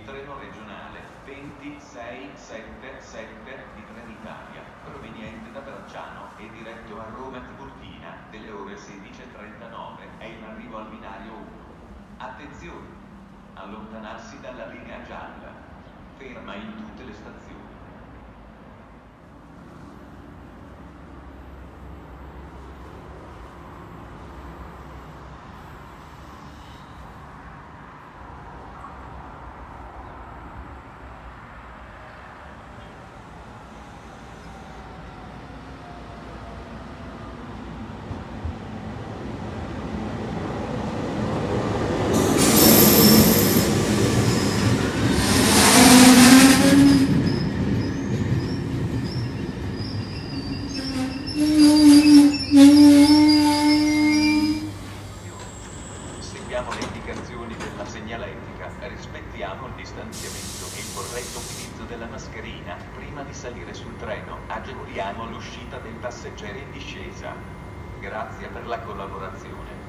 il treno regionale 2677 di Trenitalia, proveniente da Bracciano e diretto a Roma Tiburtina delle ore 16.39, è in arrivo al binario 1. Attenzione! Allontanarsi dalla linea gialla. Ferma in tutte le stazioni. Segnaletica, rispettiamo il distanziamento e il corretto utilizzo della mascherina prima di salire sul treno. Agevoliamo l'uscita dei passeggeri in discesa. Grazie per la collaborazione.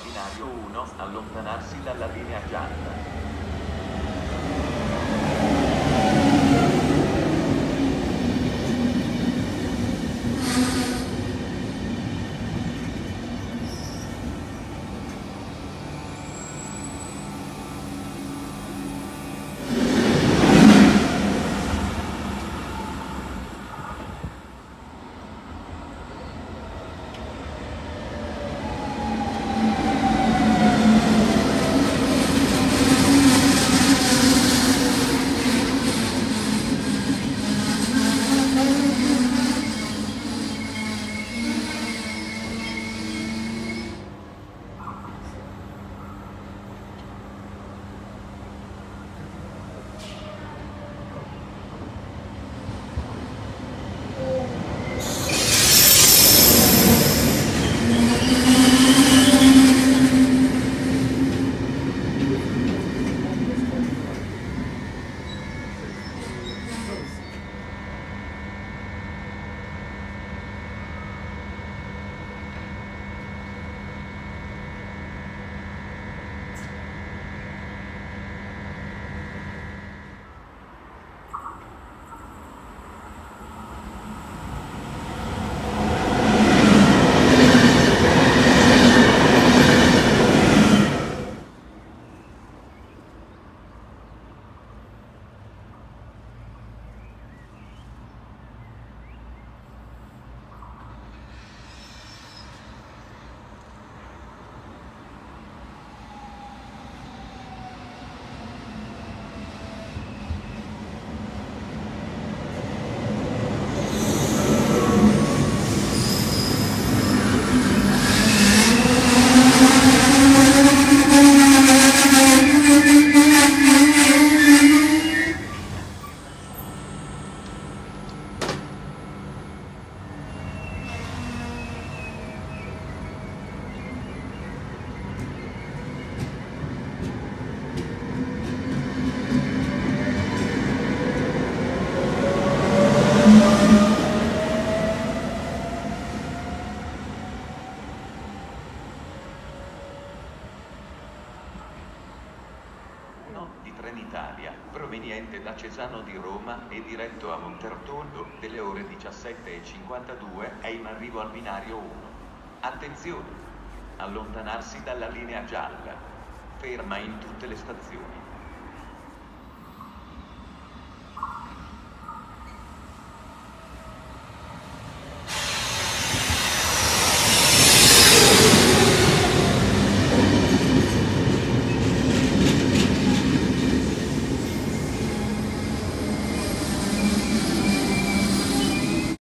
Binario 1, allontanarsi dalla linea gialla. Proveniente da Cesano di Roma e diretto a Montertoldo, delle ore 17.52, è in arrivo al binario 1. Attenzione! Allontanarsi dalla linea gialla. Ferma in tutte le stazioni.